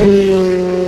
うん。